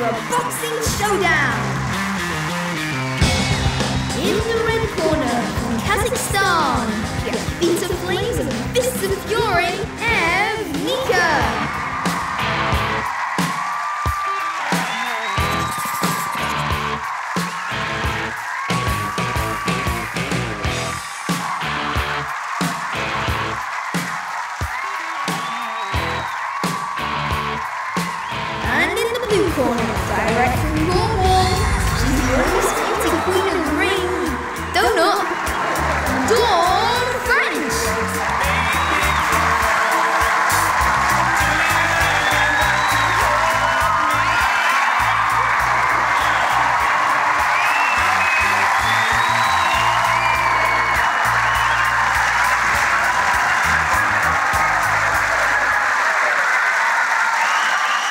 for a boxing showdown. In the red corner from Kazakhstan, feet of flames and fists of fury. And in blue corner, direct from Cornwall, she's the undisputed queen of the ring, Donut, Dawn French.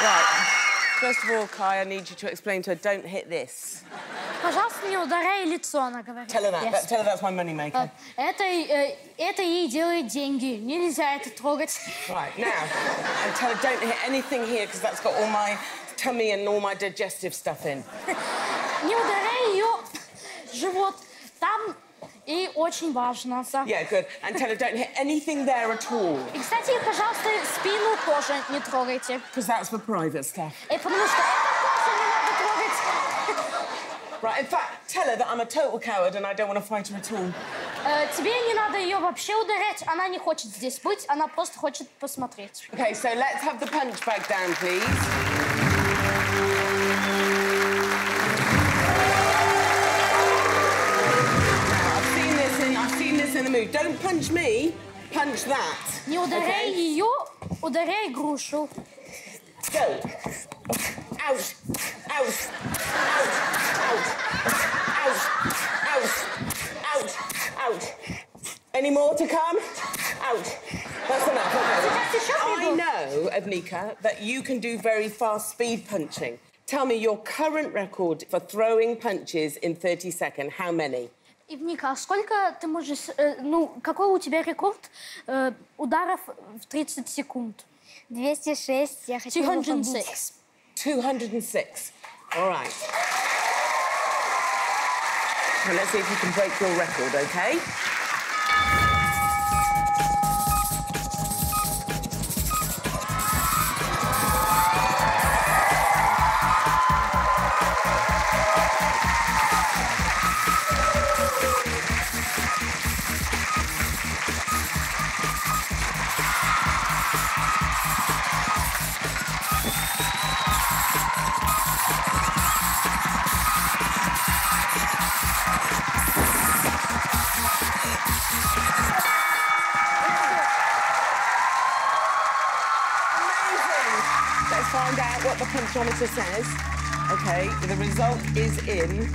Right. First of all, Kai, I need you to explain to her, don't hit this. Пожалуйста, не ударяй лицо, она говорит. Tell her that. Yes. that- Tell her that's my money maker. Это, э, это ей делает деньги. Нельзя это трогать. Right, now. And tell her don't hit anything here because that's got all my tummy and all my digestive stuff in. Не ударяй ее живот. Там и очень важно. да. Yeah, good. And tell her don't hit anything there at all И, кстати, пожалуйста, спину тоже не трогайте. because that's for private stuff. Э, потому что это тоже не надо трогать. Right, in fact, tell her that I'm a total coward and I don't want to fight her at all. Э, тебе не надо ее вообще ударять. Она не хочет здесь быть, она просто хочет посмотреть. Okay, so let's have the punch bag down, please. punch that. Не ударяй Okay? ее, ударяй грушу. Go. Out. Out. Out. Out. Out. Out. Out. Out. Any more to come? Out. That's enough. Okay. Сейчас еще I приду. know, Evnika, that you can do very fast speed punching. Tell me your current record for throwing punches in 30 seconds. How many? Ивника, а сколько ты можешь... э, ну, какой у тебя рекорд э, ударов в 30 секунд? 206, я хочу его побить. 206. 206. All right. Well, let's see if you can break your record, okay? Find out what the punchometer says. Okay, the result is in.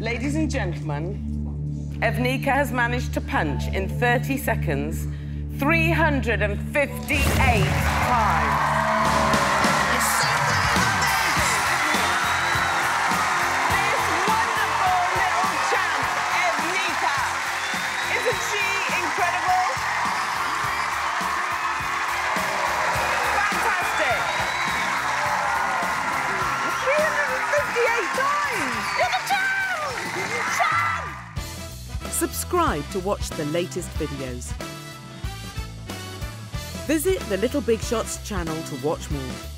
Ladies and gentlemen, Evnika has managed to punch in 30 seconds 358 times. Subscribe to watch the latest videos. Visit the Little Big Shots channel to watch more.